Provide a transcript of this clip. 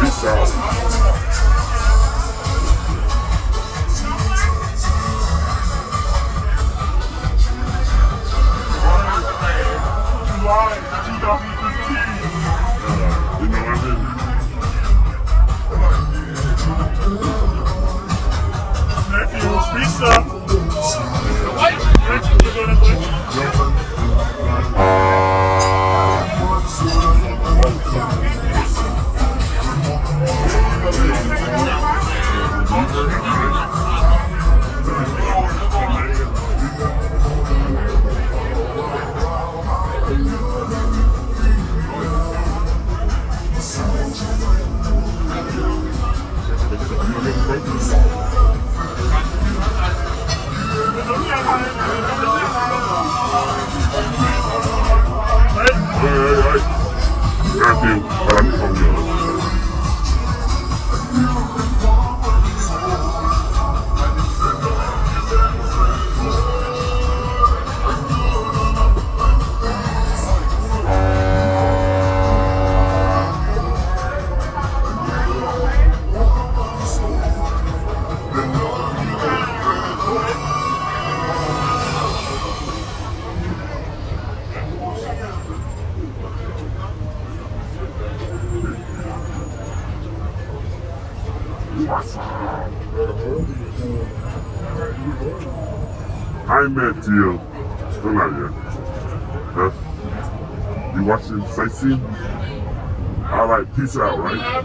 This out. Sir. I met you. Still not yet. Huh? You watching sightseeing? All right, peace out, right?